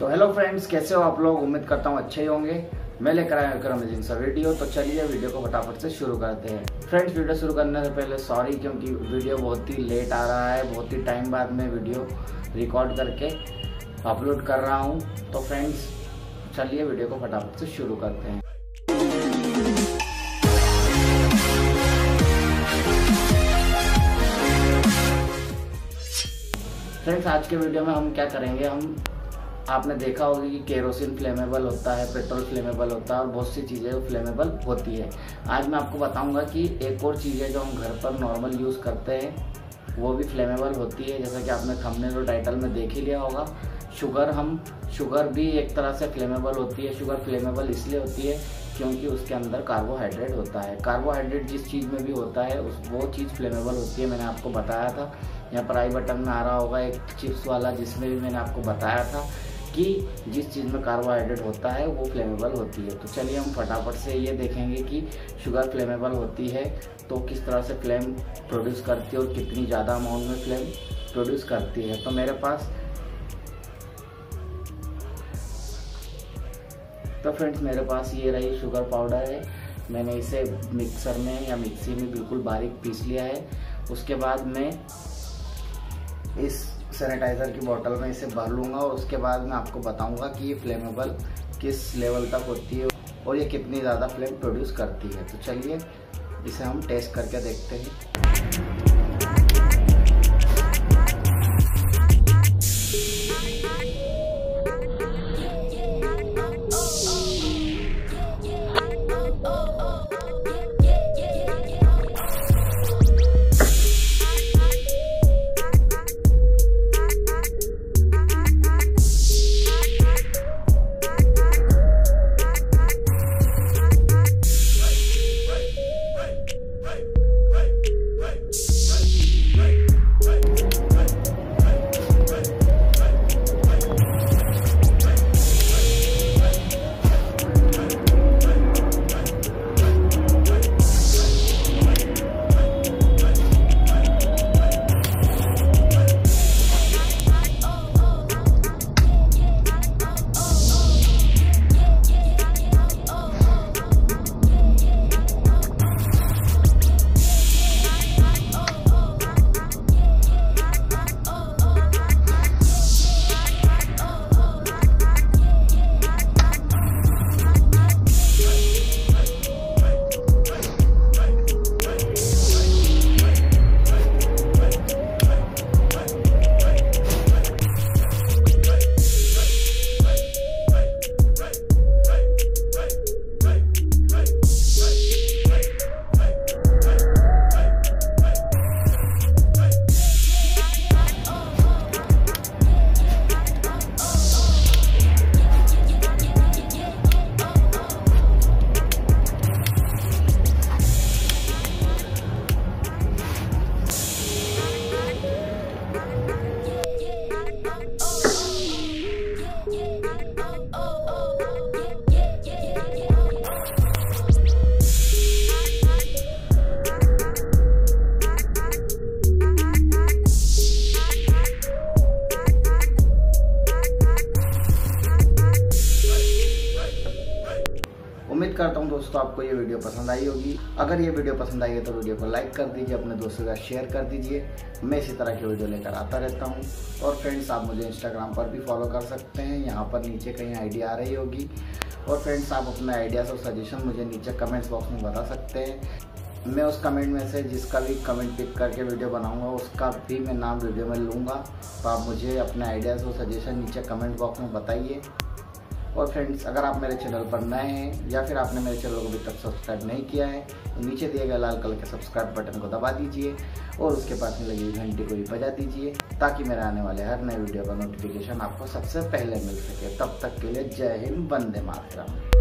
तो hello friends कैसे हो आप लोग? उम्मीद करता हूँ अच्छे ही होंगे। मैं लेकर आया हूँ अमेजिंग सा वीडियो तो चलिए वीडियो को फटाफट से शुरू करते हैं। फ्रेंड्स वीडियो शुरू करने से पहले सॉरी क्योंकि वीडियो बहुत ही लेट आ रहा है, बहुत ही टाइम बाद में वीडियो रिकॉर्ड करके अपलोड कर रहा हूँ। तो फ्रेंड्स चलिए वीडियो को फटाफट से शुरू करते हैं। फ्रेंड्स आज के वीडियो में हम क्या करेंगे? हम आपने देखा होगा कि केरोसिन फ्लेमेबल होता है, पेट्रोल फ्लेमेबल होता है और बहुत सी चीज़ें फ्लेमेबल होती है। आज मैं आपको बताऊँगा कि एक और चीज़ है जो हम घर पर नॉर्मल यूज़ करते हैं, वो भी फ्लेमेबल होती है। जैसा कि आपने थंबनेल और टाइटल में देख ही लिया होगा, शुगर हम, शुगर भी एक तरह से फ्लेमेबल होती है। शुगर फ्लेमेबल इसलिए होती है क्योंकि उसके अंदर कार्बोहाइड्रेट होता है। कार्बोहाइड्रेट जिस चीज़ में भी होता है, उस, वो चीज़ फ्लेमेबल होती है, मैंने आपको बताया था। यहाँ पर आई बटन में आ रहा होगा एक चिप्स वाला, जिसमें भी मैंने आपको बताया था। कि जिस चीज़ में कार्बोहाइड्रेट होता है, वो फ्लेमेबल होती है। तो चलिए हम फटाफट से ये देखेंगे कि शुगर फ्लेमेबल होती है तो किस तरह से फ्लेम प्रोड्यूस करती है और कितनी ज़्यादा अमाउंट में फ्लेम प्रोड्यूस करती है। तो मेरे पास तो फ्रेंड्स मेरे पास ये रही शुगर पाउडर है। मैंने इसे मिक्सर में या मिक्सी में बिल्कुल बारीक पीस लिया है। उसके बाद मैं इस सैनिटाइज़र की बॉटल में इसे भर लूँगा और उसके बाद मैं आपको बताऊँगा कि ये फ्लेमेबल किस लेवल तक होती है और ये कितनी ज़्यादा फ्लेम प्रोड्यूस करती है। तो चलिए इसे हम टेस्ट करके देखते हैं। करता हूँ दोस्तों, आपको ये वीडियो पसंद आई होगी। अगर ये वीडियो पसंद आई है तो वीडियो को लाइक कर दीजिए, अपने दोस्तों का शेयर कर दीजिए। मैं इसी तरह की वीडियो लेकर आता रहता हूँ। और फ्रेंड्स, आप मुझे इंस्टाग्राम पर भी फॉलो कर सकते हैं। यहाँ पर नीचे कहीं आइडिया आ रही होगी। और फ्रेंड्स, आप अपने आइडियाज़ और सजेशन मुझे नीचे कमेंट्स बॉक्स में बता सकते हैं। मैं उस कमेंट में से जिसका भी कमेंट पिक करके वीडियो बनाऊँगा, उसका भी मैं नाम वीडियो में लूँगा। तो आप मुझे अपने आइडियाज़ और सजेशन नीचे कमेंट बॉक्स में बताइए। और फ्रेंड्स अगर आप मेरे चैनल पर नए हैं, या फिर आपने मेरे चैनल को अभी तक सब्सक्राइब नहीं किया है तो नीचे दिए गए लाल कलर के सब्सक्राइब बटन को दबा दीजिए और उसके पास में लगी घंटी को भी बजा दीजिए, ताकि मेरे आने वाले हर नए वीडियो का नोटिफिकेशन आपको सबसे पहले मिल सके। तब तक के लिए जय हिंद, वंदे मातरम।